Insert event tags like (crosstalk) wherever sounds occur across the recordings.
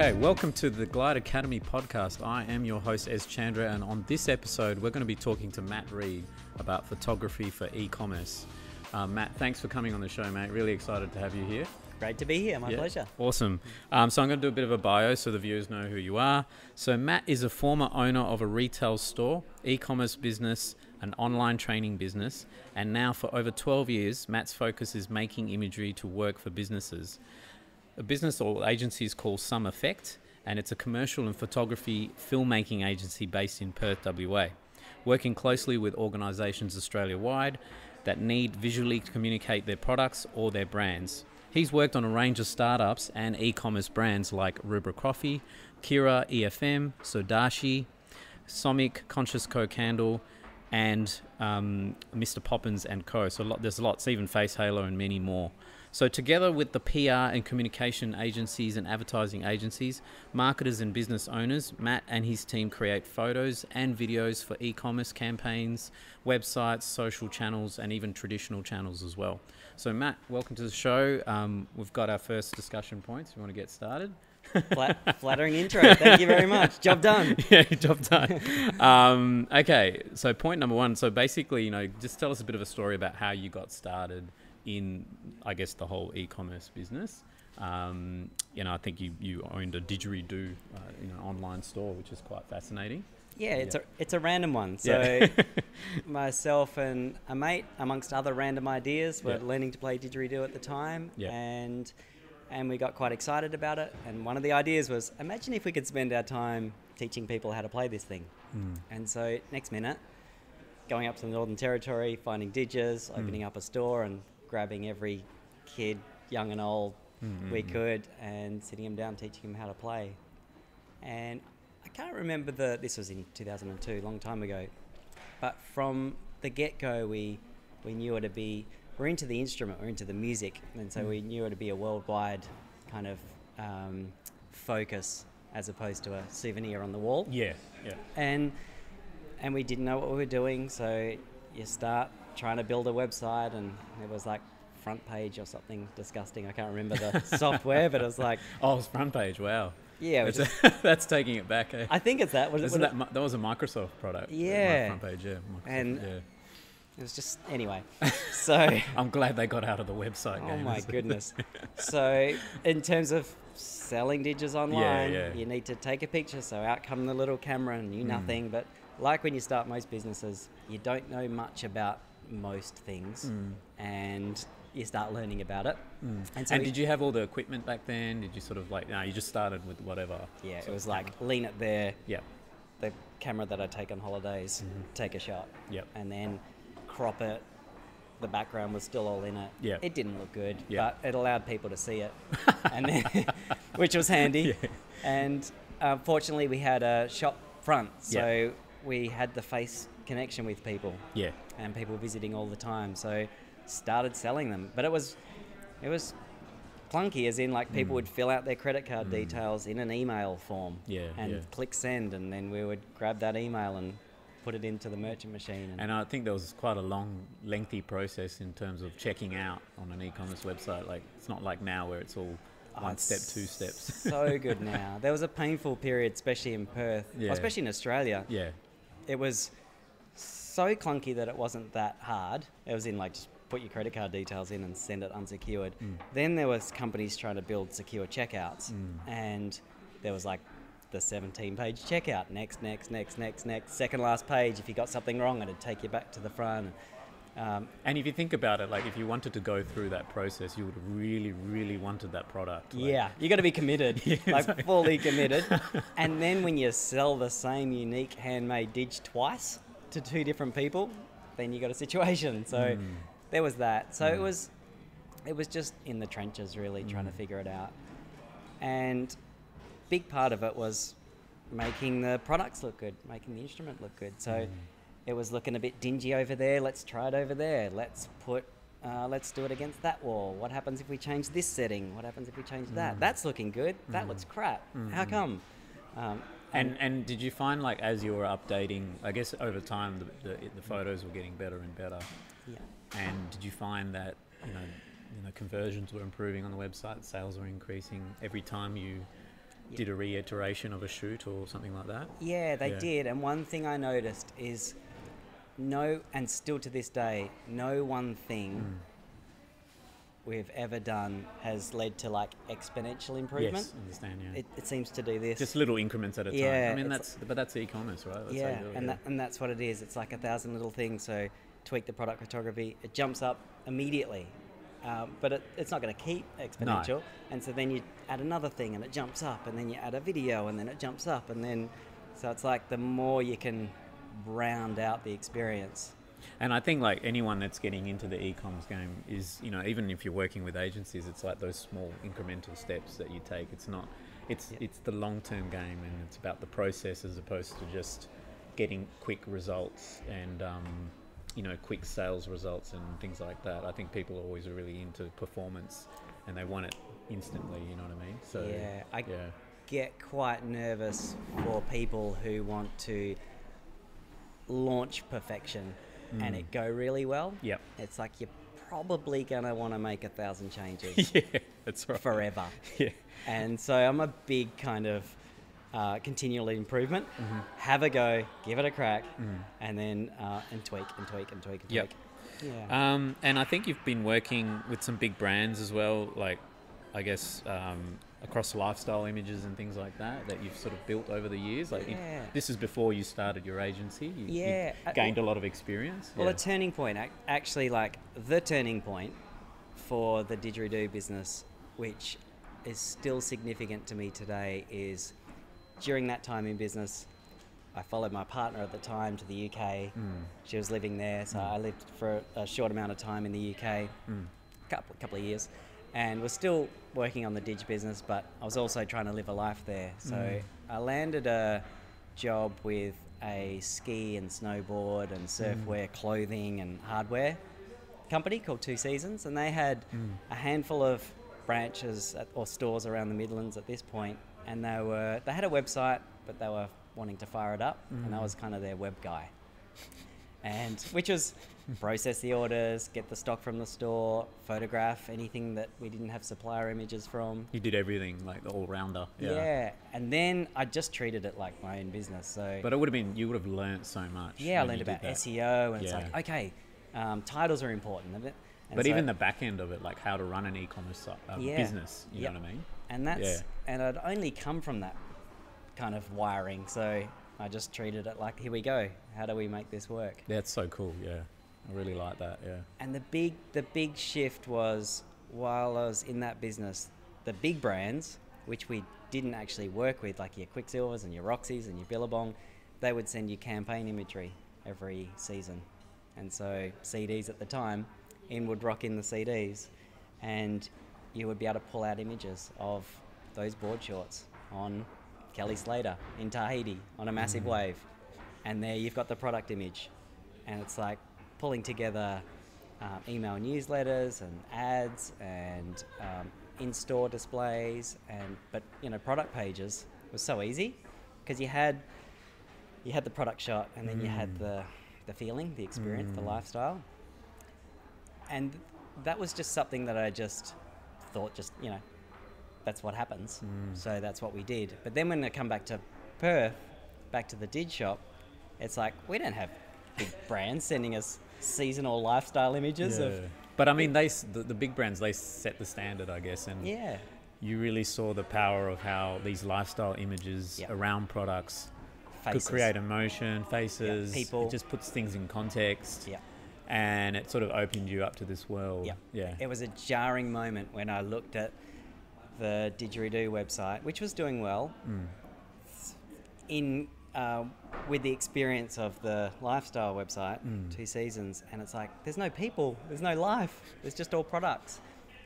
Okay, welcome to the Glide Academy podcast. I am your host, Ez Chandra, and on this episode, we're going to be talking to Matt Reed about photography for e commerce. Uh, Matt, thanks for coming on the show, mate. Really excited to have you here. Great to be here. My Yeah, pleasure. Awesome. Um, so I'm going to do a bit of a bio so the viewers know who you are. So Matt is a former owner of a retail store, e-commerce business, an online training business, and now for over 12 years, Matt's focus is making imagery to work for businesses. A business or agency is called Sum Effect, and it's a commercial and photography filmmaking agency based in Perth, WA, working closely with organisations Australia wide that need visually to communicate their products or their brands. He's worked on a range of startups and e commerce brands like Rubra Coffee, Kira EFM, Sodashi, Somic, Conscious Co Candle, and um, Mr. Poppins and Co. So lot, there's lots, even Face Halo and many more. So together with the PR and communication agencies and advertising agencies, marketers and business owners, Matt and his team create photos and videos for e-commerce campaigns, websites, social channels, and even traditional channels as well. So Matt, welcome to the show. Um, we've got our first discussion points. We want to get started. Flat, flattering intro. Thank you very much. (laughs) Job done. yeah, job done. um, okay, so point number one. So basically, you know, just tell us a bit of a story about how you got started in, I guess, the whole e-commerce business. Um, you know, I think you, you owned a didgeridoo, uh, you know, online store, which is quite fascinating. Yeah, it's Yeah. a it's a random one. So Yeah. (laughs) myself and a mate, amongst other random ideas, were Yeah. learning to play didgeridoo at the time, Yeah. and and we got quite excited about it. And one of the ideas was, imagine if we could spend our time teaching people how to play this thing. Mm. And so next minute, going up to the Northern Territory, finding didgers, Hmm. opening up a store and grabbing every kid, young and old, Mm, we could, and sitting them down, teaching them how to play. And I can't remember the. This was in 2002, long time ago. But from the get-go, we we knew it to be. We're into the instrument, we're into the music, and so Mm. we knew it to be a worldwide kind of um, focus as opposed to a souvenir on the wall Yeah, yeah. and and we didn't know what we were doing so you start trying to build a website and it was like FrontPage or something disgusting i can't remember the (laughs) software but it was like Oh, it's FrontPage. Wow. yeah it was That's, just, (laughs) that's taking it back. Eh? i think it's that was, it, Isn't was that mi- that was a Microsoft product? Yeah. FrontPage. Yeah. Microsoft, And- yeah. it was just anyway (laughs) so I'm glad they got out of the website oh my goodness so in terms of selling digits online yeah. you need to take a picture so out come the little camera and you Mm. nothing but like when you start most businesses you don't know much about most things Mm. and you start learning about it Mm. And And, so we- did you have all the equipment back then? Did you sort of like no? You just started with whatever. yeah it was like camera? lean it there yeah, the camera that i take on holidays Mhm. take a shot Yep. and then crop it the background was still all in it Yep. it didn't look good Yeah. but it allowed people to see it (laughs) and then (laughs) which was handy Yeah. and unfortunately we had a shop front so Yeah. we had the face connection with people yeah, and people visiting all the time. So started selling them, but it was it was clunky, as in like people Mm. would fill out their credit card Mm. details in an email form, Yeah, and yeah. click send, and then we would grab that email and put it into the merchant machine. And, and I think there was quite a long, lengthy process in terms of checking out on an e-commerce website. Like it's not like now where it's all Oh, one it's step, two steps. (laughs) so good now. There was a painful period, especially in Perth, Yeah. especially in Australia. yeah, It was so clunky that it wasn't that hard. It was in like just put your credit card details in and send it unsecured. Mm. Then there was companies trying to build secure checkouts, Mm. and there was like the 17 page checkout. Next, next, next, next, next. Second last page. If you got something wrong, it'd take you back to the front. Um, And if you think about it, like if you wanted to go through that process, you would have really, really wanted that product. like- yeah, you got to be committed, (laughs) Yeah, like fully committed. and then when you sell the same unique handmade dig twice to two different people, then you got a situation. (laughs) So Mm. there was that. So it Mm. was, it was just in the trenches, really trying to Mm. figure it out. And big part of it was making the products look good, making the instrument look good. So Mm. it was looking a bit dingy over there. Let's try it over there. Let's put, uh, let's do it against that wall. What happens if we change this setting? What happens if we change that? Mm. That's looking good. That Mm. looks crap. How Mm. come? Um, And and did you find like as you were updating, I guess over time the, the, the photos were getting better and better. yeah. And did you find that you know you know conversions were improving on the website, sales were increasing every time you did a reiteration of a shoot or something like that. Yeah, they Yeah. did. And one thing I noticed is no, and still to this day, no one thing Mm. We've ever done has led to like exponential improvement. Yes, understand. Yeah. It, it seems to do this. Just little increments at a time. Yeah, I mean, that's but that's e-commerce, right? That's yeah, it, and yeah. that, and that's what it is. It's like a thousand little things. So tweak the product photography, it jumps up immediately. Um, but it, it's not going to keep exponential, and so then you add another thing, and it jumps up, and then you add a video, and then it jumps up, and then so it's like the more you can round out the experience. And I think like anyone that's getting into the e-coms game is, you know, even if you're working with agencies, it's like those small incremental steps that you take. It's not, it's it's the long-term game, and it's about the process as opposed to just getting quick results and um, you know quick sales results and things like that. I think people are always really into performance, and they want it instantly. You know what I mean? So yeah, I yeah, get quite nervous for people who want to launch perfection and Mm. it go really well. yep, It's like you're probably gonna want to make a thousand changes (laughs) yeah, that's right. forever. (laughs) Yeah, And so I'm a big kind of uh, continual improvement. Mm-hmm. Have a go, give it a crack, and then uh, and tweak and tweak and tweak and Mm. Yep. tweak. Yeah. Um, and I think you've been working with some big brands as well, like I guess um, across lifestyle images and things like that that you've sort of built over the years. Like you- Yeah. this is before you started your agency. You, you Yeah, uh, gained a lot of experience. Well, yeah. a turning point, actually, like the turning point for the didgeridoo business, which is still significant to me today, is during that time in business, I followed my partner at the time to the UK. Mm. She was living there, so I lived for a short amount of time in the UK, Mm. couple couple of years, and was still working on the Dig business, but I was also trying to live a life there. So Mm. I landed a job with a ski and snowboard and surfwear clothing and hardware company called Two Seasons, and they had Mm. a handful of branches at, or stores around the Midlands at this point, and they were they had a website, but they were wanting to fire it up, and I Mm. was kind of their web guy, and which was process the orders, get the stock from the store, photograph anything that we didn't have supplier images from. You did everything like the all rounder. Yeah. Yeah. and then I just treated it like my own business. So But it would have been you would have learnt so much. yeah, I learned about. SEO, and it's like okay, um, titles are important. and But so- even the back end of it, like how to run an e-commerce uh, Yeah. business, you Yep. know what I mean? and that's Yeah. and I'd only come from that kind of wiring, so I just treated it like here we go. How do we make this work? That's so cool. Yeah, I really like that. Yeah. And the big the big shift was while I was in that business, the big brands, which we didn't actually work with, like your Quiksilvers and your Roxys and your Billabong, they would send you campaign imagery every season. And so CDs at the time, in would rock in the CDs, and you would be able to pull out images of those board shorts on Kelly Slater in Tahiti on a massive wave. And there you've got the product image. And it's like pulling together um, email newsletters and ads and um, in-store displays and but you know product pages was so easy because you had you had the product shot and then you had Mm. the the feeling the experience the Mm. lifestyle and that was just something that I just thought just you know that's what happens Mm. so that's what we did but then when I come back to Perth back to the did shop it's like we don't have big (laughs) brands sending us seasonal lifestyle images of But I mean, they the, the big brands they set the standard, I guess, and yeah you really saw the power of how these lifestyle images Yep. around products faces. could create emotion, faces. people. It just puts things in context. yeah And it sort of opened you up to this world. Yeah. Yeah. it was a jarring moment when I looked at the didgeridoo website which was doing well Mm. in uh, with the experience of the lifestyle website Mm. two seasons and it's like there's no people there's no life there's just all products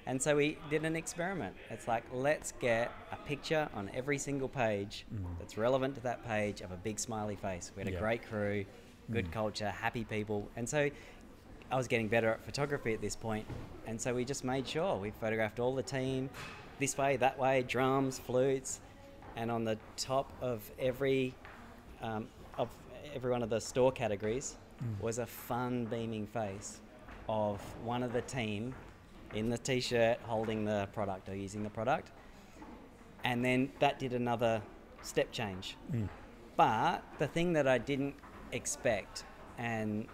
and so we did an experiment it's like let's get a picture on every single page Mm. that's relevant to that page of a big smiley face we had a great crew good Mm. culture happy people and so I was getting better at photography at this point, and so we just made sure we photographed all the team, this way, that way, drums, flutes, and on the top of every um, of every one of the store categories Mm. was a fun, beaming face of one of the team in the t-shirt holding the product or using the product, and then that did another step change. Mm. But the thing that I didn't expect, and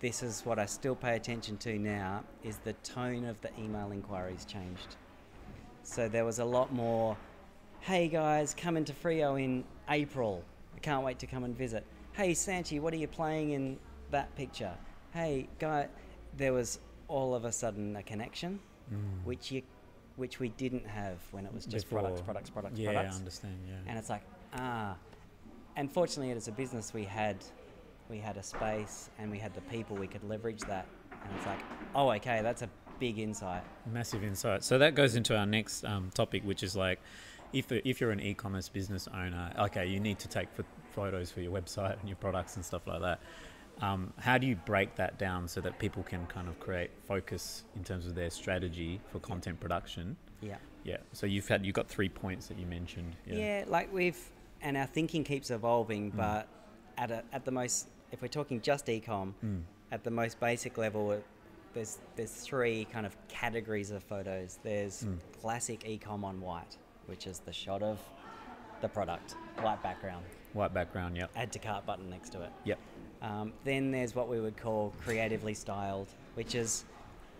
this is what I still pay attention to now, is the tone of the email inquiries changed. So there was a lot more, hey guys, come into Frio in April. I can't wait to come and visit. Hey Sanchi, what are you playing in that picture? Hey guy, there was all of a sudden a connection, Mm. which you, which we didn't have when it was just products, Before. products, products, yeah, products I understand. Yeah. and it's like ah and fortunately as a business we had we had a space and we had the people we could leverage that and it's like oh okay that's a big insight Massive insight. So that goes into our next um, topic, which is like, if if you're an e-commerce business owner, okay, you need to take ph- photos for your website and your products and stuff like that. Um, how do you break that down so that people can kind of create focus in terms of their strategy for content production? yeah Yeah. So you've had you've got three points that you mentioned. yeah, Yeah. like we've and our thinking keeps evolving Mm. but at a, at the most if we're talking just ecom Mm. at the most basic level there's there's three kind of categories of photos there's Mm. classic ecom on white which is the shot of the product white background White background. Yep. add to cart button next to it Yep. Um, then there's what we would call creatively styled, which is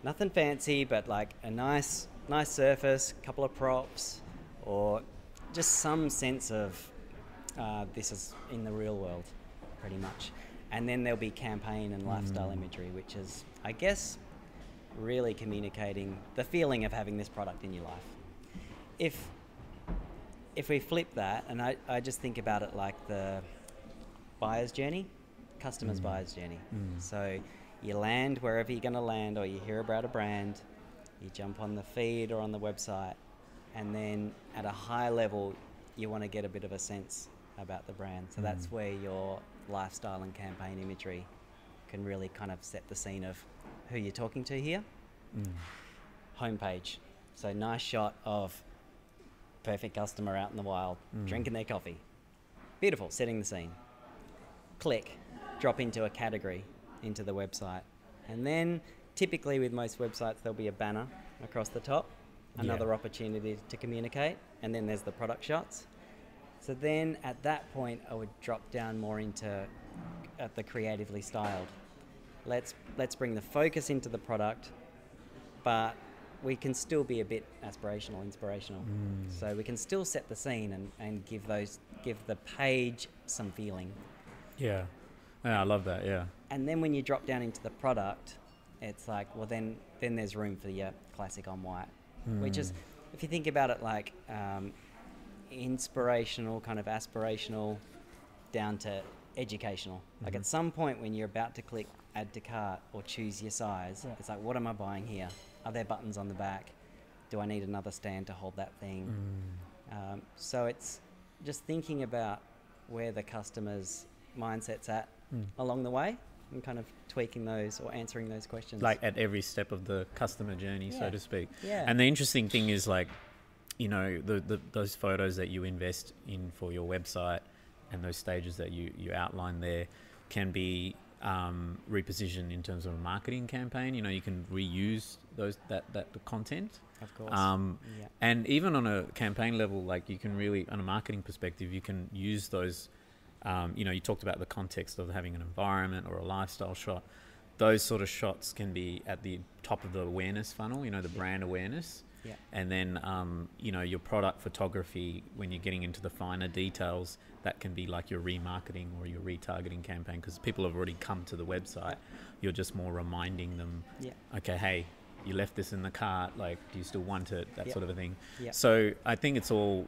nothing fancy, but like a nice, nice surface, couple of props, or just some sense of uh, this is in the real world, pretty much. And then there'll be campaign and lifestyle Mm. imagery, which is, I guess, really communicating the feeling of having this product in your life. If if we flip that, and I, I just think about it like the buyer's journey, customer's Mm. buyer's journey. Mm. So you land wherever you're going to land, or you hear about a brand, you jump on the feed or on the website, and then at a high level, you want to get a bit of a sense about the brand. So that's Mm. where your lifestyle and campaign imagery can really kind of set the scene of who you're talking to here. Mm. Homepage. So nice shot of perfect customer out in the wild, Mm. drinking their coffee. Beautiful, setting the scene. Click, drop into a category into the website. And then typically with most websites there'll be a banner across the top, another Yeah. opportunity to communicate, and then there's the product shots. So then at that point I would drop down more into at the creatively styled. Let's let's bring the focus into the product, but we can still be a bit aspirational, inspirational. Mm. So we can still set the scene and, and give those give the page some feeling. Yeah. Yeah, I love that. Yeah. And then when you drop down into the product, it's like, well then then there's room for your classic on white. Which is Mm. if you think about it like um, inspirational, kind of aspirational, down to educational. Like Mhm. at some point when you're about to click add to cart or choose your size, Yeah. it's like, what am I buying here? Are there buttons on the back? Do I need another stand to hold that thing? Mm. Um, so it's just thinking about where the customer's mindset's at Mm. along the way and kind of tweaking those or answering those questions. Like at every step of the customer journey, so to speak. yeah, And the interesting thing is like, you know, the, the those photos that you invest in for your website and those stages that you, you outline there can be um, repositioned in terms of a marketing campaign. You know, you can reuse those that that the content. of course. Um, yeah, and even on a campaign level, like you can really, on a marketing perspective, you can use those. Um, you know, you talked about the context of having an environment or a lifestyle shot. Those sort of shots can be at the top of the awareness funnel. You know, the brand awareness, yeah, and then um, you know your product photography when you're getting into the finer details. That can be like your remarketing or your retargeting campaign because people have already come to the website. You're just more reminding them yeah, okay, hey, you left this in the cart, like, do you still want it? That Yep. sort of a thing. yeah. So I think it's all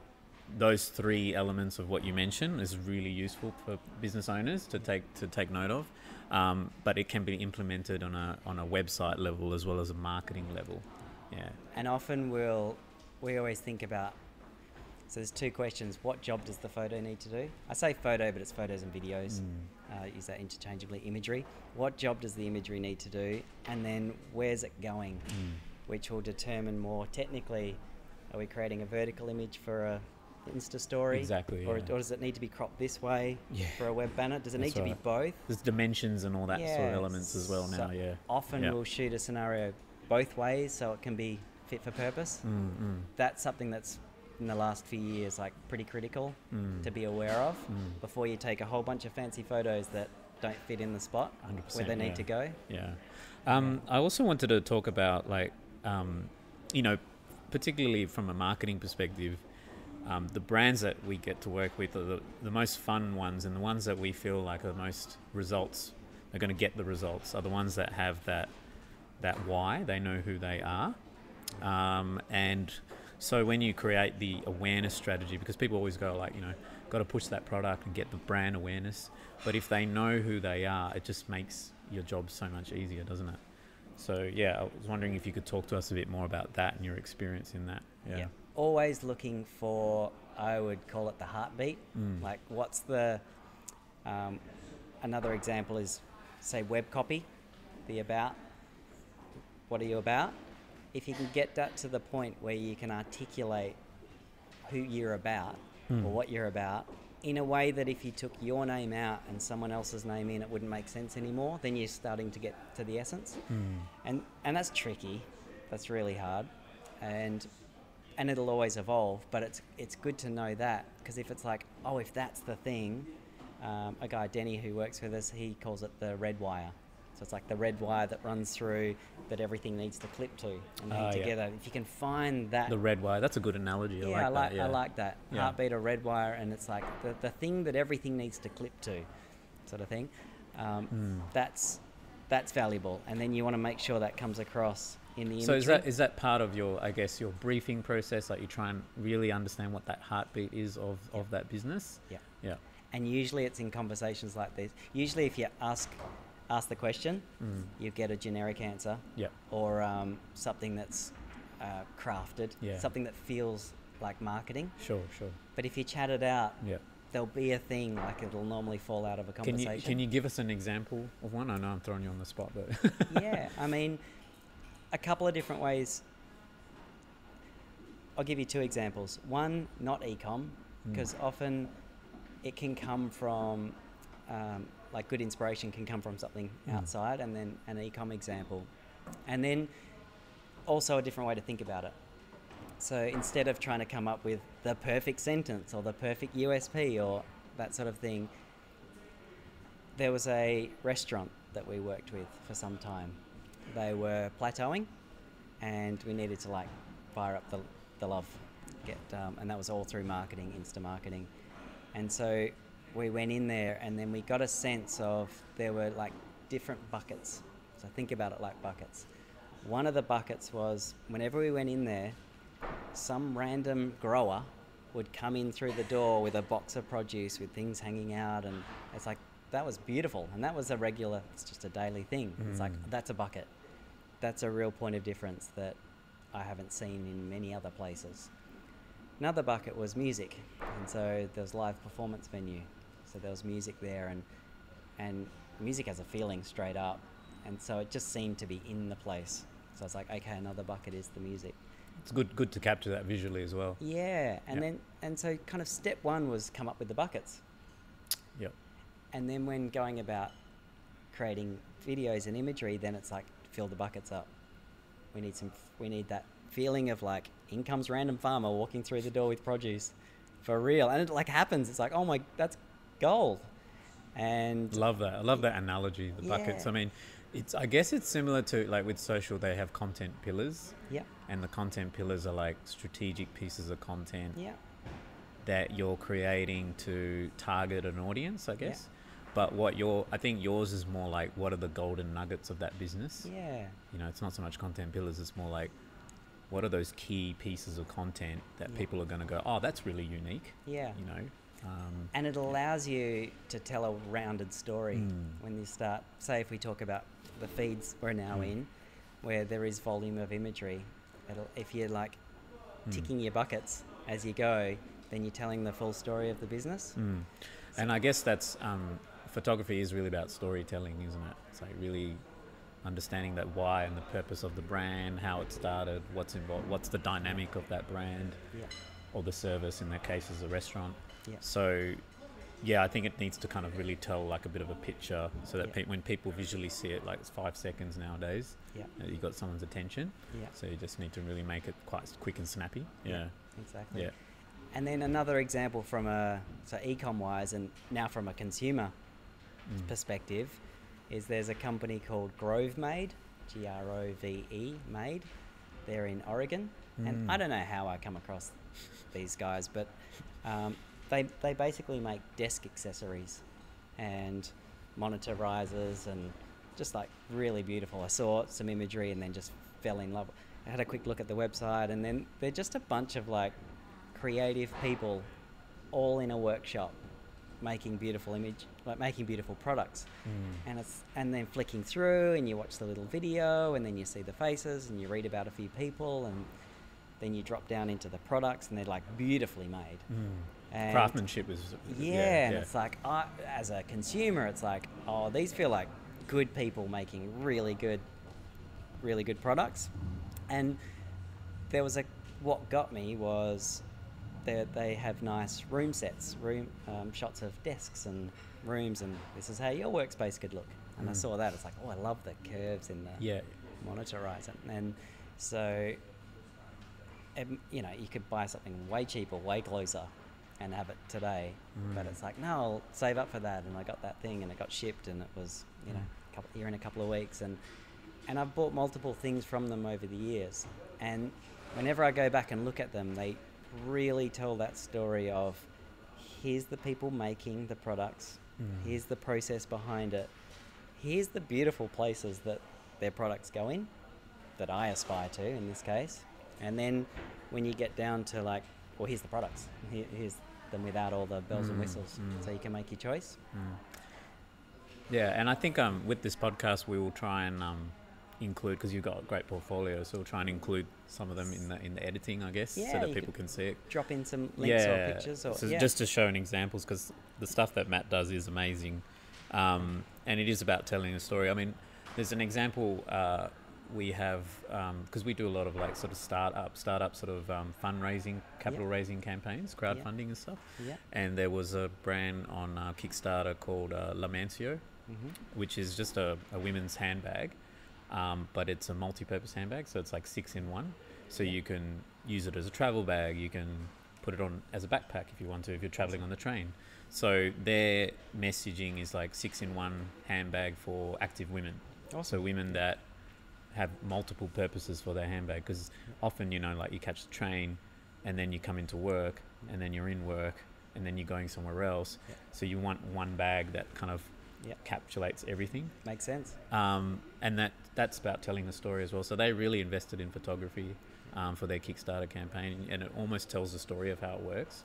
those three elements of what you mentioned is really useful for business owners to take to take note of. Um, but it can be implemented on a on a website level as well as a marketing level. Yeah. And often we'll we always think about. So there's two questions. What job does the photo need to do? I say photo, but it's photos and videos. Mm. uh, use that interchangeably imagery. What job does the imagery need to do? And then where's it going? Mm. Which will determine more technically are we creating a vertical image for a Insta story? Exactly, Or, yeah. or does it need to be cropped this way Yeah. for a web banner? Does it That's need to be both? There's dimensions and all that sort of elements as well so now. Yeah. Often Yeah. we'll shoot a scenario both ways so it can be fit for purpose. Mm, mm. That's something that's in the last few years like pretty critical Mm. to be aware of Mm. before you take a whole bunch of fancy photos that don't fit in the spot where 100%, they need yeah. to go. Yeah. Um, I also wanted to talk about like, um, you know, particularly from a marketing perspective, um, the brands that we get to work with are the, the most fun ones and the ones that we feel like are the most results are going to get the results are the ones that have that that why they know who they are um, and so when you create the awareness strategy because people always go like you know got to push that product and get the brand awareness but if they know who they are it just makes your job so much easier doesn't it so yeah i was wondering if you could talk to us a bit more about that and your experience in that yeah, Always looking for, I would call it the heartbeat. Mm. Like, what's the. Um, another example is, say, web copy, the about. What are you about? If you can get that to the point where you can articulate who you're about Hmm. or what you're about in a way that if you took your name out and someone else's name in, it wouldn't make sense anymore, then you're starting to get to the essence Mm. and and that's tricky. That's really hard, and and it'll always evolve. But it's it's good to know that because if it's like, oh, if that's the thing, um, a guy Denny who works with us, he calls it the red wire. So it's like the red wire that runs through that everything needs to clip to and hang yeah. together. If you can find that. the red wire that's a good analogy I yeah, like I like that, yeah. I like that Yeah. heartbeat or red wire, and it's like the, the thing that everything needs to clip to, sort of thing. Um, Mm. That's that's valuable, and then you want to make sure that comes across in the imagery. So is that is that part of your I guess your briefing process? Like you try and really understand what that heartbeat is of, of that business. Yeah. Yeah. and usually it's in conversations like this. Usually, if you ask ask the question, Mm. you get a generic answer Yeah. or um, something that's uh, crafted, Yeah. something that feels like marketing. Sure. Sure. But if you chat it out, Yeah. there'll be a thing like it'll normally fall out of a Can conversation. you can you give us an example of one? I know I'm throwing you on the spot, but (laughs) yeah, I mean, a couple of different ways. I'll give you two examples. One, not ecom, Mm. because often it can come from, um, like, good inspiration can come from something Mm. outside, and then an ecom example. And then also a different way to think about it. So instead of trying to come up with the perfect sentence or the perfect USP or that sort of thing, there was a restaurant that we worked with for some time. They were plateauing, and we needed to like fire up the, the love, get, um, and that was all through marketing, Insta marketing. And so we went in there, and then we got a sense of there were like different buckets. So think about it like buckets. One of the buckets was whenever we went in there, some random grower would come in through the door with a box of produce with things hanging out and it's like that was beautiful and that was a regular it's just a daily thing it's like Mm. that's a bucket that's a real point of difference that i haven't seen in many other places another bucket was music and so there was live performance venue so there was music there and and music has a feeling straight up and so it just seemed to be in the place so it's like okay another bucket is the music it's good good to capture that visually as well. yeah, and then and so kind of step one was come up with the buckets, Yep. and then when going about creating videos and imagery, then it's like fill the buckets up. We need some. We need that feeling of like in comes random farmer walking through the door with produce, for real, and it like happens. It's like oh my, that's gold, and Love that. I love that analogy. The buckets. Yeah. I mean, it's. I guess it's similar to like with social. They have content pillars, yeah, and the content pillars are like strategic pieces of content yeah, that you're creating to target an audience. I guess. But what your, I think yours is more like what are the golden nuggets of that business? yeah, You know, it's not so much content pillars. It's more like what are those key pieces of content that Yeah. people are going to go, oh, that's really unique. yeah. You know. Um, And it allows you to tell a rounded story Mm. when you start. Say, if we talk about the feeds we're now Mm. in, where there is volume of imagery, it'll, if you're like Mm. ticking your buckets as you go, then you're telling the full story of the business. Mm. And I guess that's um, photography is really about storytelling, isn't it? It's like really understanding that why and the purpose of the brand, how it started, what's involved, what's the dynamic of that brand Yeah, or the service. In that case, is a restaurant. Yeah, So, yeah, I think it needs to kind of really tell like a bit of a picture, so that Yeah. pe- when people visually see it, like it's five seconds nowadays, yeah, uh, you got someone's attention. yeah, So you just need to really make it quite quick and snappy. Yeah. Yeah, exactly. yeah. And then another example from a so ecom wise, and now from a consumer Mm. perspective, is there's a company called Grove Made, G R O V E Made. They're in Oregon, and I Mm. don't know how I come across these guys, but um, they they basically make desk accessories and monitor risers and just like really beautiful. I saw some imagery and then just fell in love. I had a quick look at the website, and then they're just a bunch of like creative people all in a workshop making beautiful image like making beautiful products Mm. and it's and then flicking through and you watch the little video and then you see the faces and you read about a few people and then you drop down into the products and they're like beautifully made Mm. And Craftsmanship is yeah, and it's like I, as a consumer it's like oh these feel like good people making really good really good products and there was a what got me was that they have nice room sets room um, shots of desks and rooms and this is how your workspace could look and i Mm. saw that it's like oh i love the curves in the yeah. monitor riser. And so, um, you know, you could buy something way cheaper, way closer, and have it today. But Mm. it's like, no, I'll save up for that. And I got that thing, and it got shipped, and it was, you know, Mm. a couple, here in a couple of weeks. And and I've bought multiple things from them over the years. And whenever I go back and look at them, they really tell that story of here's the people making the products, Mm. here's the process behind it, here's the beautiful places that their products go in, that I aspire to in this case. And then when you get down to like, well, here's the products, Here, here's them without all the bells and Mm, whistles, mm. so you can make your choice. Mm. Yeah, and I think um, with this podcast we will try and um, include because you've got a great portfolio, so we'll try and include some of them in the in the editing, I guess, Yeah, so that people can see it. Drop in some links yeah, or pictures, or so yeah. just to show an examples because the stuff that Matt does is amazing, um, and it is about telling a story. I mean, there's an example uh, we have because we do a lot of like sort of startup, startup sort of um, fundraising, capital raising campaigns, crowdfunding and stuff. yeah. And there was a brand on uh, Kickstarter called uh, La Mansio, hmm which is just a, a women's handbag, um, but it's a multi-purpose handbag, so it's like six in one. So you can use it as a travel bag. You can put it on as a backpack if you want to, if you're traveling on the train. So their messaging is like six in one handbag for active women. So women that have multiple purposes for their handbag, because often you know, like you catch the train, and then you come into work, and then you're in work, and then you're going somewhere else. Yeah. So you want one bag that kind of Yeah. encapsulates everything. Makes sense. Um, and that that's about telling the story as well. So they really invested in photography um, for their Kickstarter campaign, and it almost tells the story of how it works.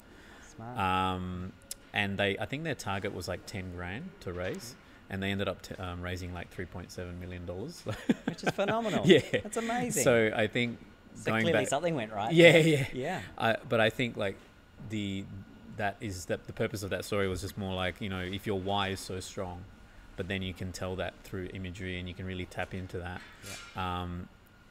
Smart. Um, and they, I think their target was like ten grand to raise, and they ended up t- um, raising like three point seven million dollars. (laughs) Which is phenomenal. yeah, That's amazing. So I think So going clearly back, something went right. yeah, yeah. Yeah. I, but I think like the that is that the purpose of that story was just more like you know if your why is so strong, but then you can tell that through imagery and you can really tap into that. Um,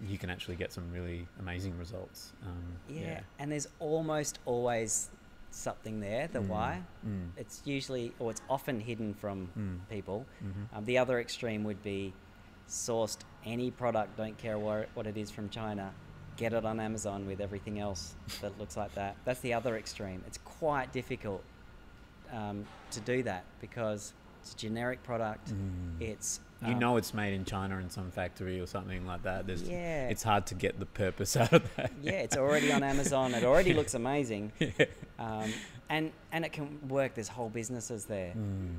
you can actually get some really amazing results. Um, yeah. And there's almost always something there, the Mm, why. Mm, It's usually, or it's often hidden from mm, people. mhm. Um, the other extreme would be sourced any product, don't care what, what it is from China, get it on Amazon with everything else (laughs) that looks like that. That's the other extreme. It's quite difficult um, to do that because it's a generic product. Mm. It's you um, know it's made in China in some factory or something like that. There's, yeah, it's hard to get the purpose (laughs) out of that. yeah, it's already on Amazon. It already looks amazing, (laughs) Yeah. um, and and it can work. There's whole businesses there, Mm.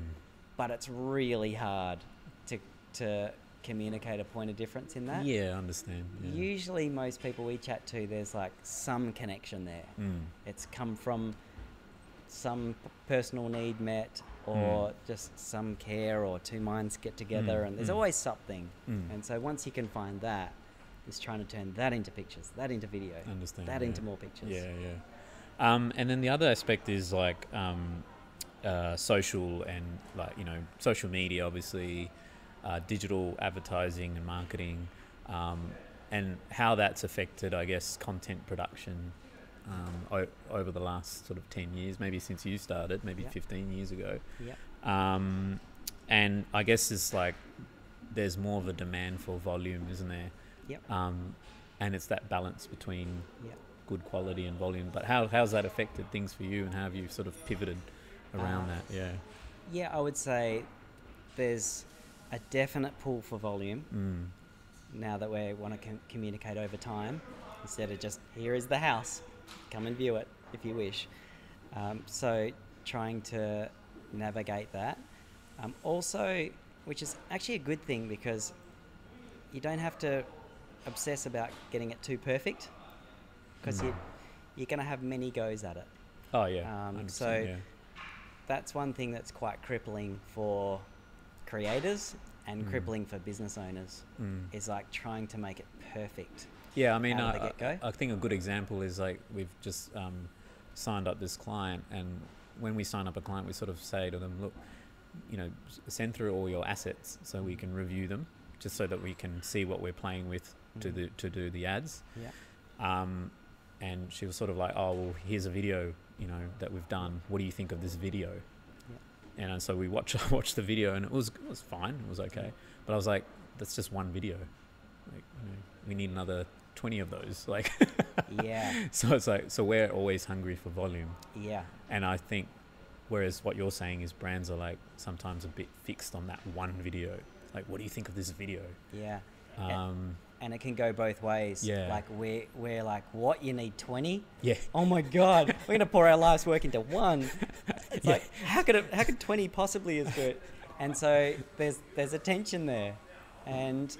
but it's really hard to to communicate a point of difference in that. Yeah, I understand. Yeah. Usually, most people we chat to, there's like some connection there. Mm. It's come from some personal need met, or just some care, or two minds get together, Mm, and there's mm. always something. Mm. And so, once you can find that, it's trying to turn that into pictures, that into video, understand. that yeah. into more pictures. Yeah, yeah. Um, and then the other aspect is like um, uh, social and like you know social media, obviously, uh, digital advertising and marketing, um, and how that's affected, I guess, content production um, o- over the last sort of ten years, maybe since you started, maybe Yeah. fifteen years ago. Yep. Um, and I guess it's like there's more of a demand for volume, isn't there? Yep. Um, and it's that balance between Yep. good quality and volume. But how how's that affected things for you, and how have you sort of pivoted around Uh, that? Yeah. Yeah, I would say there's a definite pull for volume Mm. now that we want to com- communicate over time instead of just here is the house, come and view it if you wish. Um, so trying to navigate that. Um, also, which is actually a good thing because you don't have to obsess about getting it too perfect because Mm. you, you're going to have many goes at it. Oh yeah. Um, so yeah. That's one thing that's quite crippling for creators and Mm. crippling for business owners Mm. is like trying to make it perfect. Yeah, I mean, I. I, I think a good example is like we've just um, signed up this client, and when we sign up a client, we sort of say to them, look, you know, send through all your assets so we can review them, just so that we can see what we're playing with to Mhm. the to do the ads. Yeah. Um, and she was sort of like, oh, well, here's a video, you know, that we've done. What do you think of this video? Yeah. And uh, so we watch (laughs) watched the video, and it was it was fine. It was okay. But I was like, that's just one video. Like, you know, we need another twenty of those. Like, Yeah. (laughs) so it's like, so we're always hungry for volume. Yeah. And I think, whereas what you're saying is brands are like sometimes a bit fixed on that one video. Like, what do you think of this video? Yeah. Um, And it can go both ways. Yeah. Like we're, we're like, what? You need 20? yeah, Oh my God. (laughs) we're going to pour our life's work into one. It's Yeah. like, how could, it, how could 20 possibly is good? And so there's, there's a tension there. And,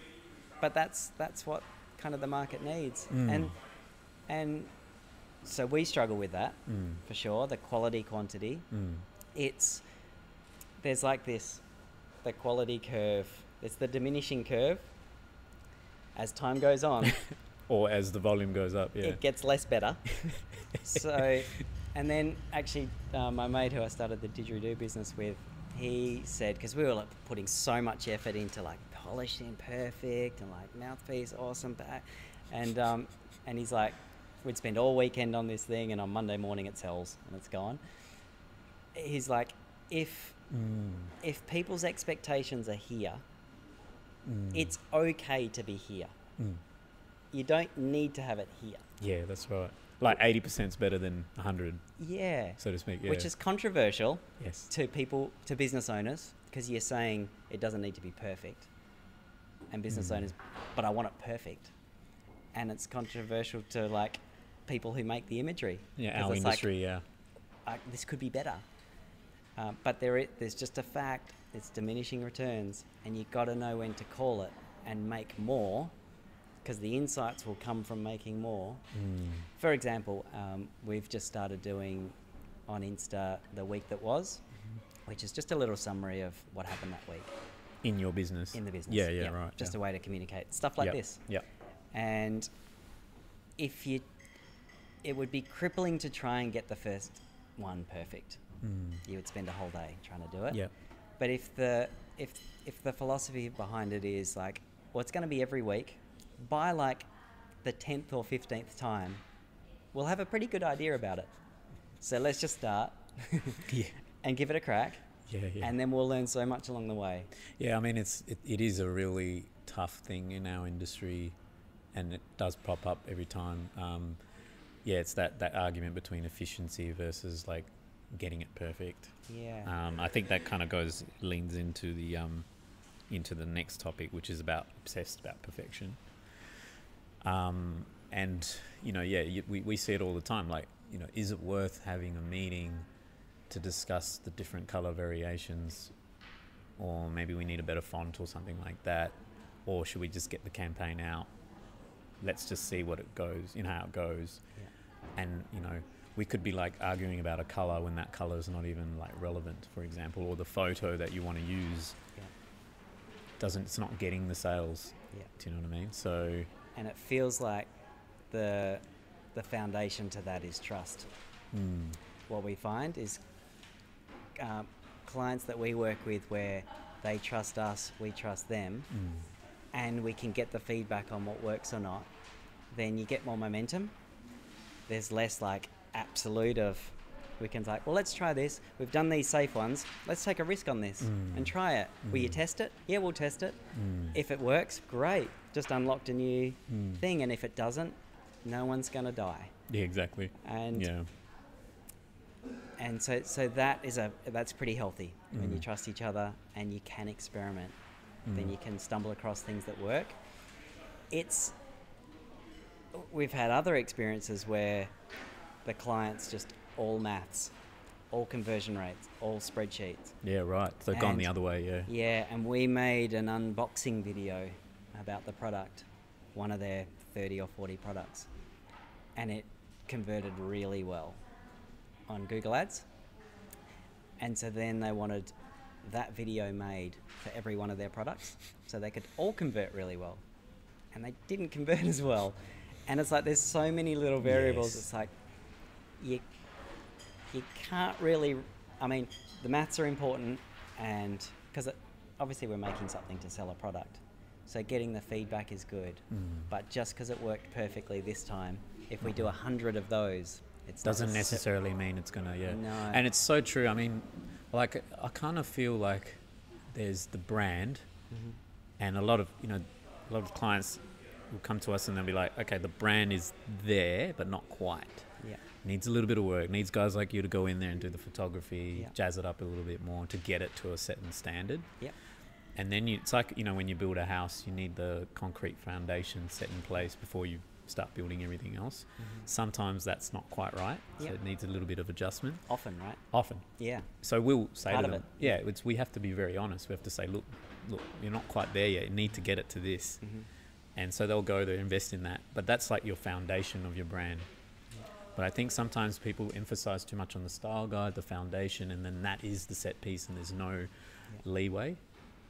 but that's, that's what kind of the market needs. Mm. And, and so we struggle with that mm, for sure, the quality quantity. mm, It's, there's like this, the quality curve. It's the diminishing curve. As time goes on, (laughs) or as the volume goes up. Yeah, it gets less better. (laughs) so, and then actually, uh, my mate who I started the didgeridoo business with, he said because we were like putting so much effort into like polishing perfect and like mouthpiece awesome back, and um, and he's like, we'd spend all weekend on this thing, and on Monday morning it sells and it's gone. He's like, if Mm, if people's expectations are here, mm, it's okay to be here. mm. You don't need to have it here. Yeah, that's right. Like eighty percent is better than hundred, Yeah. so to speak. Yeah. Which is controversial yes. to people, to business owners, because you're saying it doesn't need to be perfect. And business Mm. owners, but I want it perfect. And it's controversial to like people who make the imagery. Yeah, our it's like, yeah. uh, this could be better. Um, but there, i- there's just a fact. It's diminishing returns, and you've got to know when to call it and make more, because the insights will come from making more. Mm. For example, um, we've just started doing on Insta the week that was, which is just a little summary of what happened that week In your business. in the business. Yeah, yeah, right. Just yeah. a way to communicate stuff like Yep, this. Yeah. And if you, it would be crippling to try and get the first one perfect. Mm. You would spend a whole day trying to do it. Yeah. But if the if if the philosophy behind it is like, well, it's going to be every week, by like the tenth or fifteenth time, we'll have a pretty good idea about it. So let's just start (laughs) Yeah. and give it a crack, Yeah, yeah. and then we'll learn so much along the way. Yeah, I mean, it's it, it is a really tough thing in our industry, and it does pop up every time. Um, yeah, it's that that argument between efficiency versus like getting it perfect. Yeah. Um, I think that kind of goes leans into the um, into the next topic, which is about obsessed about perfection. Um, and you know, yeah, you, we we see it all the time. Like, you know, is it worth having a meeting to discuss the different color variations, or maybe we need a better font or something like that, or should we just get the campaign out? Let's just see what it goes, you know, how it goes yeah. and you know we could be like arguing about a color when that color is not even like relevant for example or the photo that you want to use Yeah. doesn't it's not getting the sales Yeah. do you know what i mean so And it feels like the the foundation to that is trust. mm, what we find is um, clients that we work with where they trust us, we trust them, mm, and we can get the feedback on what works or not, then you get more momentum. There's less like absolute of we can like, well, let's try this. We've done these safe ones. Let's take a risk on this Mm. and try it. Will you Mm. test it? Yeah, we'll test it. mm, If it works, great. Just unlocked a new mm. thing. And if it doesn't, no one's going to die. Yeah, exactly. And yeah. And so so that is a that's pretty healthy when you Mm. trust each other and you can experiment. Then Mm. you can stumble across things that work. It's we've had other experiences where the clients just all maths, all conversion rates, all spreadsheets. Yeah, right. So gone the other way, yeah. Yeah, and we made an unboxing video about the product, one of their 30 or 40 products, and it converted really well on Google Ads. And so then they wanted that video made for every one of their products so they could all convert really well. And they didn't convert (laughs) as well. And it's like there's so many little variables. Yes. It's like you you can't really I mean, the maths are important and because obviously we're making something to sell a product. So getting the feedback is good. Mm. But just because it worked perfectly this time, if we do a hundred of those, not doesn't necessa- necessarily mean it's gonna yeah No. and it's so true i mean like i kind of feel like there's the brand Mhm. and a lot of you know a lot of clients will come to us and they'll be like okay the brand is there but not quite Yeah. needs a little bit of work needs guys like you to go in there and do the photography Yeah. jazz it up a little bit more to get it to a certain standard Yep. and then you, it's like you know when you build a house you need the concrete foundation set in place before you start building everything else. Mhm. sometimes that's not quite right so Yep. it needs a little bit of adjustment. Often, right? often. Yeah. so we'll say Part to of them it. yeah it's, we have to be very honest. We have to say look look you're not quite there yet. You need to get it to this. Hmm and so they'll go to invest in that. But that's like your foundation of your brand. But i think sometimes people emphasize too much on the style guide the foundation and then that is the set piece and there's no leeway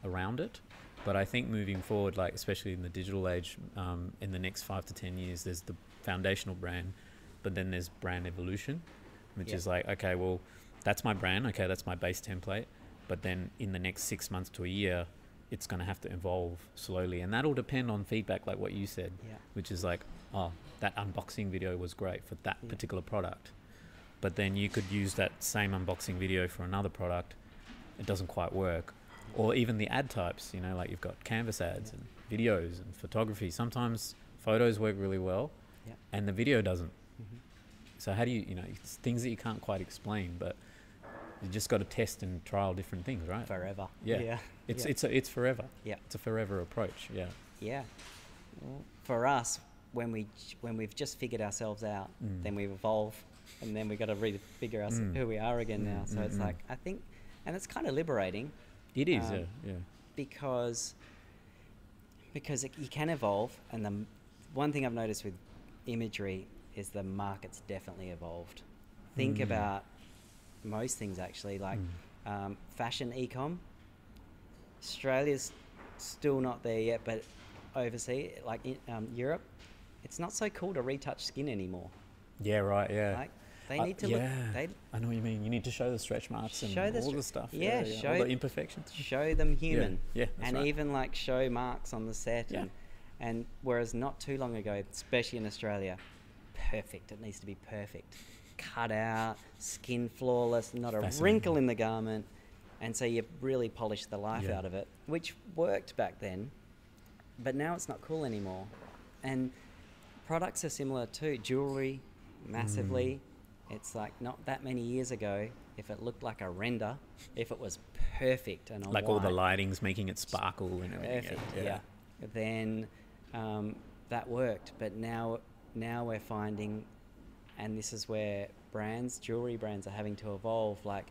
around it but i think moving forward like especially in the digital age um, in the next five to ten years there's the foundational brand but then there's brand evolution which Yeah. is like okay well that's my brand okay that's my base template but then in the next six months to a year it's going to have to evolve slowly and that'll depend on feedback like what you said Yeah. which is like oh that unboxing video was great for that Yeah. particular product but then you could use that same unboxing video for another product it doesn't quite work or even the ad types you know like you've got canvas ads Yeah. and videos and photography sometimes photos work really well Yeah. and the video doesn't hmm so how do you you know it's things that you can't quite explain but you just got to test and trial different things right Forever. Yeah. Yeah. it's yeah. it's a, it's forever Yeah. it's a forever approach yeah Yeah. For us, when we when we've just figured ourselves out, Mm. then we evolve, and then we got to refigure us Mm. who we are again Mm, now. So mm, it's mm. like I think, and it's kind of liberating it is Um, yeah yeah because because it, you can evolve, and the one thing I've noticed with imagery is the market's definitely evolved. Think Mm. about most things actually, like Mm. um, fashion ecom. Australia's still not there yet, but overseas, like in, um, Europe, it's not so cool to retouch skin anymore. yeah right yeah Like they Uh, need to yeah. look, they I know what you mean. You need to show the stretch marks and Show the all the stuff. yeah, all show- the imperfections. show them human, Yeah, that's and right. even like show marks on the set. Yeah. And, and whereas not too long ago, especially in Australia, perfect. It needs to be perfect, cut out, skin flawless, not a wrinkle in the garment, and so you really polish the life Yeah. out of it, which worked back then, but now it's not cool anymore. And products are similar too. Jewelry, massively. Mm. It's like not that many years ago. If it looked like a render, if it was perfect and like all the lighting's making it sparkle and everything. perfect, yeah. yeah, then um, that worked. But now, now we're finding, and this is where brands, jewelry brands, are having to evolve. Like,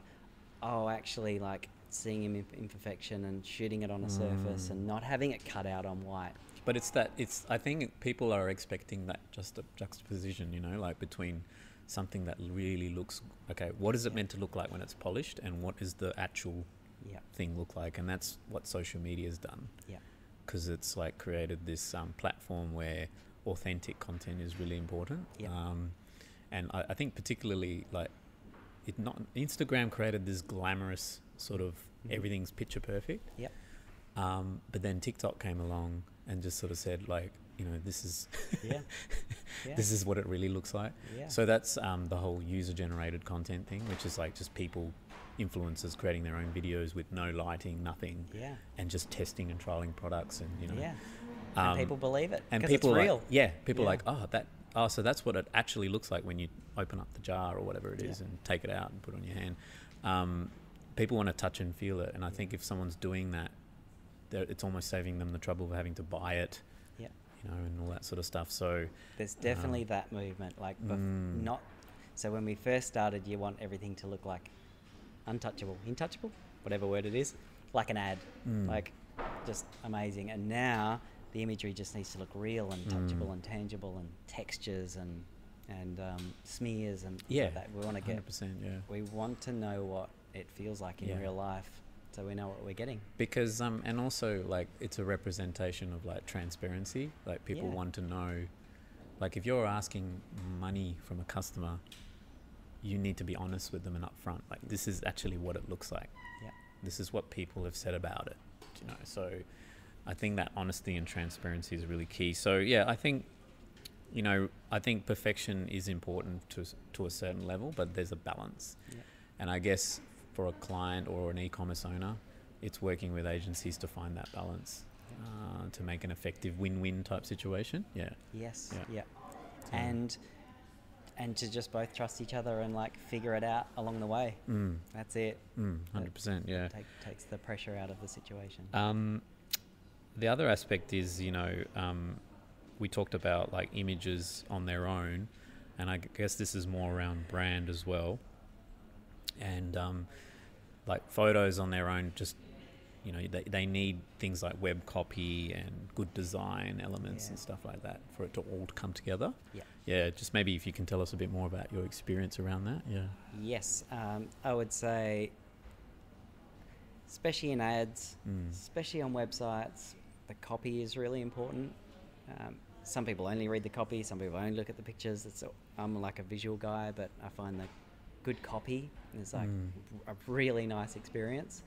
oh, actually, like seeing im- imperfection and shooting it on a surface Mm. and not having it cut out on white. But it's that it's. I think people are expecting that just a juxtaposition. You know, like between something that really looks okay. What is it Yeah. meant to look like when it's polished, and what is the actual Yeah, thing look like? And that's what social media's done. yeah, because it's like created this um, platform where authentic content is really important. Yeah. Um, and I, I think particularly like it not Instagram created this glamorous sort of Mhm. everything's picture perfect. Yep. Um, but then TikTok came along and just sort of said like you know this is yeah, (laughs) yeah. this is what it really looks like. yeah. So that's um, the whole user generated content thing, which is like just people influencers creating their own videos with no lighting, nothing, yeah, and just testing and trialing products and you know yeah. um, and people believe it and people it's are real. Like, yeah, people Yeah. are like, oh, that oh, so that's what it actually looks like when you open up the jar or whatever it is Yeah. and take it out and put it on your hand. Um, people want to touch and feel it, and I think if someone's doing that, it's almost saving them the trouble of having to buy it. You know, and all that sort of stuff. So There's definitely that movement. Like, bef- Mm. not. So when we first started, you want everything to look like untouchable, intouchable, whatever word it is, like an ad, Mm. like just amazing. And now the imagery just needs to look real and touchable Mm. and tangible and textures and and um, smears and yeah, like that. We want to get. 100%, yeah. We want to know what it feels like in Yeah. real life, so we know what we're getting. because um and also like it's a representation of like transparency like people Yeah. want to know like if you're asking money from a customer you need to be honest with them and upfront like this is actually what it looks like Yeah. this is what people have said about it you know so i think that honesty and transparency is really key so yeah i think you know i think perfection is important to to a certain level but there's a balance Yeah. and I guess for a client or an e-commerce owner, it's working with agencies to find that balance uh, to make an effective win-win type situation. Yeah. Yes. Yeah. Yeah. So- And and to just both trust each other and like figure it out along the way. Mm, That's it. mm, 100%. Yeah. Take, takes the pressure out of the situation. Um, the other aspect is, you know, um, we talked about like images on their own, and I guess this is more around brand as well. And um, like photos on their own, just you know, they, they need things like web copy and good design elements Yeah. and stuff like that for it to all come together. Yeah. Yeah, just maybe if you can tell us a bit more about your experience around that. Yeah. yes. Um, I would say, especially in ads, Mm. especially on websites, the copy is really important. Um, some people only read the copy, some people only look at the pictures. It's a, I'm like a visual guy, but I find the good copy is like Mm. a really nice experience.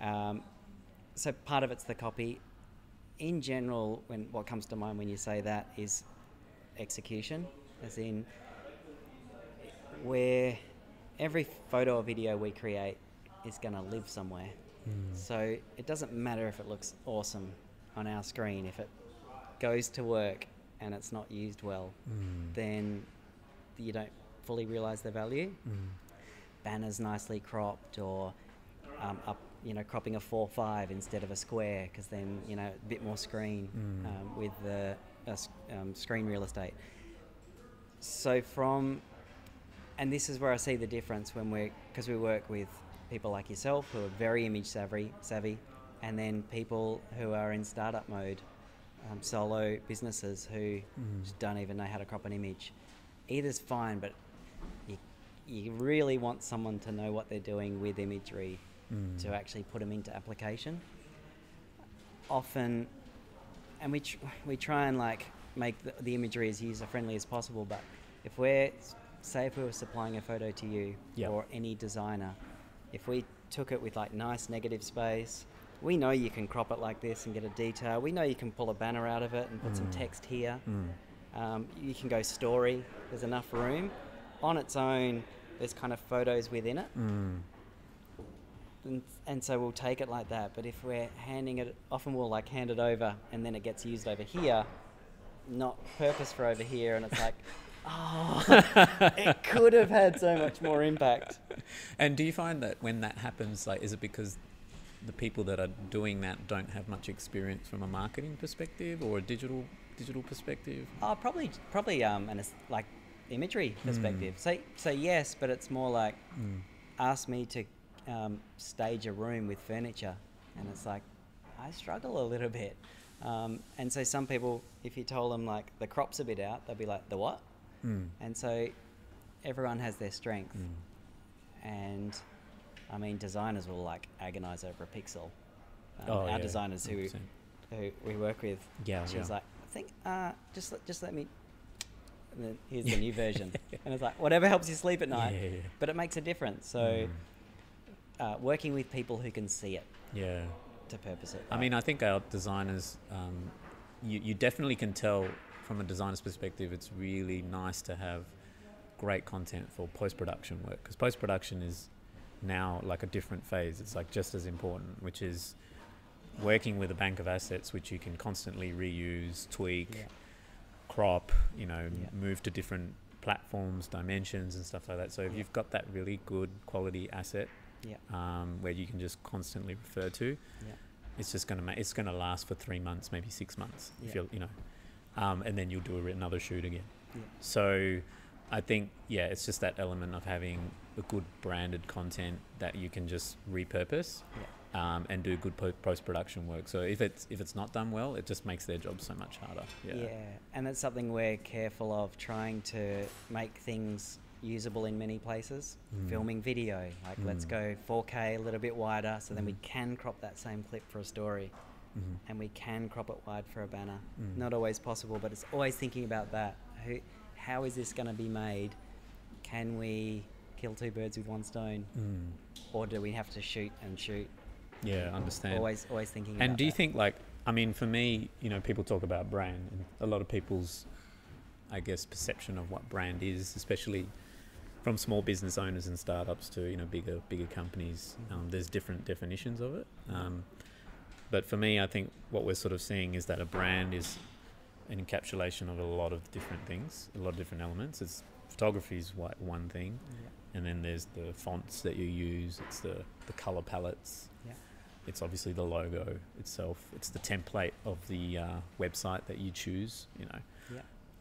Um, so part of it's the copy. In general, when what comes to mind when you say that is execution, as in where every photo or video we create is going to live somewhere. Mm. So it doesn't matter if it looks awesome on our screen. If it goes to work and it's not used well, Mm. then you don't fully realize the value. Mm. Banners nicely cropped or um, up, you know, cropping a 4-5 instead of a square because then, you know, a bit more screen Mm. um, with the uh, um, screen real estate. So from, and this is where I see the difference when we're, because we work with people like yourself who are very image savvy, savvy, and then people who are in startup mode, um, solo businesses who Mm. just don't even know how to crop an image. Either's fine, but you, really want someone to know what they're doing with imagery Mm. to actually put them into application. Often, and we tr- we try and like make the, the imagery as user friendly as possible. But if we're say if we were supplying a photo to you Yep. or any designer, if we took it with like nice negative space, we know you can crop it like this and get a detail. We know you can pull a banner out of it and put some Mm. text here. Mm. Um, you can go story. There's enough room. On its own, there's kind of photos within it Mm. and, and so we'll take it like that. But if we're handing it, often we'll like hand it over, and then it gets used over here, not purpose for over here, and it's like, oh, (laughs) it could have had so much more impact. (laughs) And do you find that when that happens, like, is it because the people that are doing that don't have much experience from a marketing perspective or a digital digital perspective? Oh, probably, probably, um, and it's like imagery perspective. So, so yes, but it's more like Mm. ask me to um, stage a room with furniture, and it's like I struggle a little bit. Um, and so some people, if you told them like the crop's a bit out, they'll be like the what? Mm. And so everyone has their strength. Mm. And I mean, designers will like agonize over a pixel. Um, Oh, our yeah, designers who, 100%. who we work with, Yeah, she's yeah. like, I think, uh, just, let- just let me. And then here's the new version. (laughs) And it's like, whatever helps you sleep at night. Yeah, yeah. But it makes a difference. So Mm. uh, working with people who can see it Yeah. to purpose it. I mean, I think our designers, um, you, you definitely can tell from a designer's perspective, it's really nice to have great content for post production work because post production is now like a different phase. It's like just as important, which is working with a bank of assets which you can constantly reuse, tweak, Yeah. Crop, you know, Yeah. move to different platforms, dimensions, and stuff like that. So if you've got that really good quality asset, Yeah. um, where you can just constantly refer to, Yeah. it's just gonna ma- it's gonna last for three months, maybe six months. If you're, you know, um, and then you'll do a, another shoot again. So I think yeah, it's just that element of having a good branded content that you can just repurpose um, and do good po- post production work. So if it's if it's not done well, it just makes their job so much harder. Yeah. Yeah. and that's something we're careful of trying to make things usable in many places. Mm. Filming video, like let's Mm. go 4K, a little bit wider, so then we Mhm. can crop that same clip for a story, Mhm. and we can crop it wide for a banner. Mm. Not always possible, but it's always thinking about that. Who, how is this going to be made? Can we kill two birds with one stone, Mm. or do we have to shoot and shoot? Yeah, understand. Always, always thinking. And do you that. think like I mean for me, you know, people talk about brand and a lot of people's I guess perception of what brand is, especially from small business owners and startups to, you know, bigger bigger companies. Um, there's different definitions of it. Um, but for me, I think what we're sort of seeing is that a brand is an encapsulation of a lot of different things, a lot of different elements. It's photography is what one thing, Yeah. and then there's the fonts that you use. It's the the color palettes. Yeah. It's obviously the logo itself. It's the template of the uh, website that you choose. You know,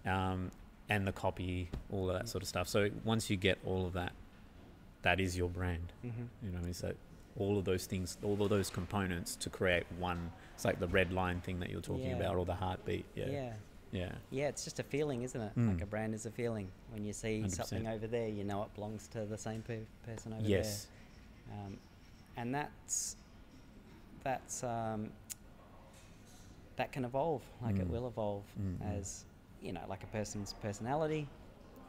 Yeah. um, and the copy, all of that sort of stuff. So once you get all of that, that is your brand. Mm-hmm. You know, I mean? so all of those things, all of those components to create one. It's like the red line thing that you're talking Yeah. about, or the heartbeat. Yeah, yeah. yeah, Yeah, it's just a feeling, isn't it? Mm. Like a brand is a feeling. When you see 100%. something over there, you know it belongs to the same pe- person over yes, there. Um, and that's that's um, that can evolve. Like it Mm. will evolve Mm, mm. as you know, like a person's personality.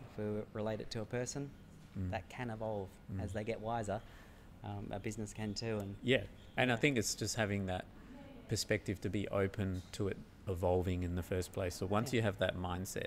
If we relate it to a person, Mm. that can evolve as Mm. they get wiser. Um, a business can too, and Yeah, and I think it's just having that perspective to be open to it evolving in the first place. So once Yeah. you have that mindset,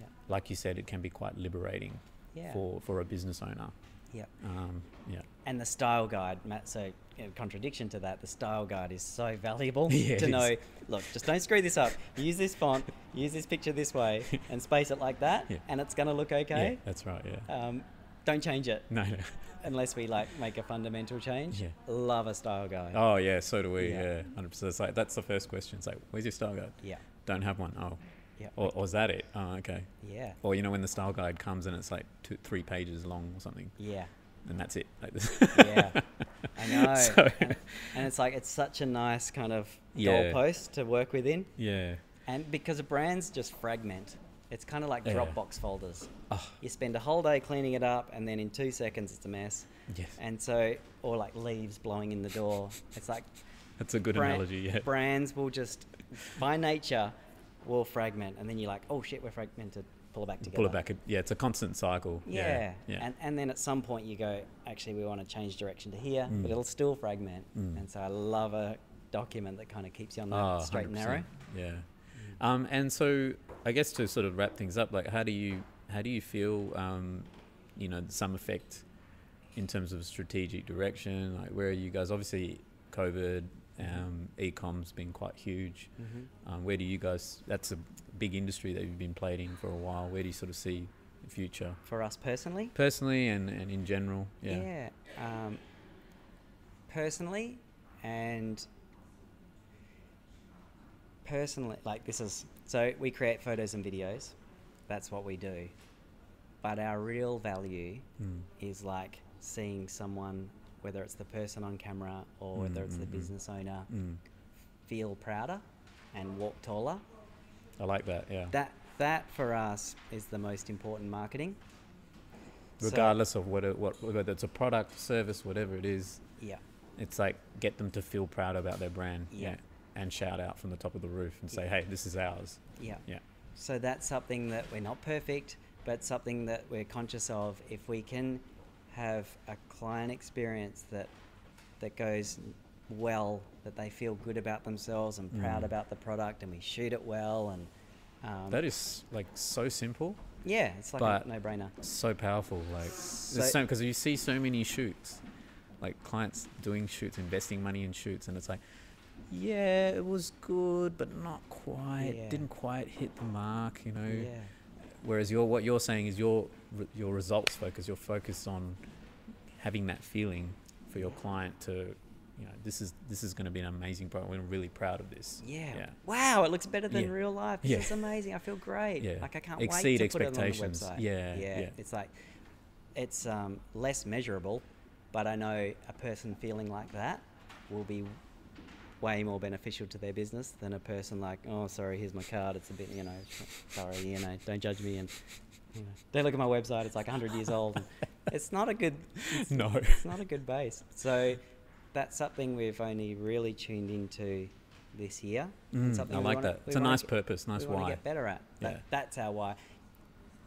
Yeah. like you said, it can be quite liberating yeah, for for a business owner. Yeah. Um, yeah, And the style guide, Matt. So, in contradiction to that, the style guide is so valuable Yeah, (laughs) to know. is. Look, just don't screw this up. Use this font, use this picture this way, (laughs) and space it like that, Yeah. and it's gonna look okay. yeah, that's right. Yeah, Um, don't change it no, no. (laughs) unless we like make a fundamental change. Yeah. Love a style guide. Oh yeah, so do we. Yeah. Yeah, hundred percent. It's like that's the first question. It's like, where's your style guide? Yeah, Don't have one. Oh, yeah, or, or is that it? Oh, okay. yeah, Or you know when the style guide comes and it's like two, three pages long or something, yeah, and that's it. Like yeah. (laughs) I know. So- and, and it's like it's such a nice kind of Yeah. goalpost to work within. yeah. And because brands just fragment, it's kind of like Yeah. Dropbox folders. Oh, You spend a whole day cleaning it up, and then in two seconds it's a mess. yes. And so, or like leaves blowing in the door. It's like That's a good brand- analogy. Yeah. brands will just, by nature, will fragment, and then you're like, oh shit, we're fragmented. Pull it back together. Pull it back. Yeah, it's a constant cycle. Yeah. Yeah. And, and then at some point you go, actually, we want to change direction to here, Mm. but it'll still fragment. Mm. And so I love a document that kind of keeps you on the Ah, straight and narrow. Yeah. Um, and so I guess to sort of wrap things up, like how do you how do you feel, um, you know, Sum Effect in terms of strategic direction? Like where are you guys? Obviously, COVID, um, e-com's been quite huge. Mm-hmm. Um, where do you guys? That's a big industry that you've been played in for a while. Where do you sort of see the future For us personally, personally and, and in general? Yeah. Yeah. Um, personally, and personally, like this is so we create photos and videos. That's what we do. But our real value Mm. is like seeing someone, whether it's the person on camera or whether it's the Mm, mm, mm. business owner, Mm. feel prouder and walk taller. I like that. Yeah. That that for us is the most important marketing. So- Regardless of whether what whether it's a product, service, whatever it is, yeah. it's like get them to feel proud about their brand. Yeah. And shout out from the top of the roof and say, Yeah. "Hey, this is ours." Yeah. Yeah. So that's something that we're not perfect, but something that we're conscious of. If we can have a client experience that that goes well, that they feel good about themselves and proud Mm. about the product, and we shoot it well, and um, That is like so simple, yeah, it's like but- a no-brainer. so powerful. Like So- so because you see so many shoots, like clients doing shoots, investing money in shoots, and it's like yeah, it was good, but not quite. Yeah. Didn't quite hit the mark, you know. Yeah. Whereas you're what you're saying is your re- your results focus. You're focused on having that feeling for your client to, you know, this is this is going to be an amazing product. We're really proud of this. Yeah. Yeah. Wow, it looks better than Yeah. real life. This Yeah. is amazing. I feel great. Yeah. Like I can't Exceed wait to put it expectations. on the website. Yeah, Yeah. yeah. It's like it's um, less measurable, but I know a person feeling like that will be way more beneficial to their business than a person like, oh, sorry, here's my card. It's a bit, you know, sorry, you know, don't judge me and. (laughs) Don't look at my website. It's like 100 years old. (laughs) It's not a good. It's, No. it's not a good base. So that's something we've only really tuned into this year. Mm, something I like wanna- that. It's a nice get- purpose, nice why. to get better at. That, Yeah. That's our why.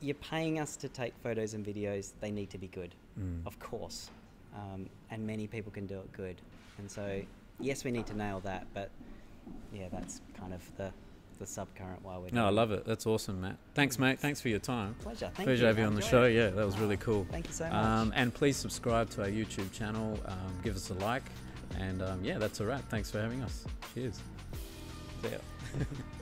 You're paying us to take photos and videos. They need to be good, Mm. of course, um, and many people can do it good. And so, yes, we need to nail that. But yeah, that's kind of the the subcurrent why we're. No, I love it. That's awesome, Matt. Thanks, mate. Thanks for your time. Pleasure. Thank Pleasure you. to have you on the show. it. Yeah, that was really cool. Thank you so much. Um, and please subscribe to our YouTube channel. Um, give us a like. And um, yeah, that's a wrap. Thanks for having us. Cheers. See ya. (laughs)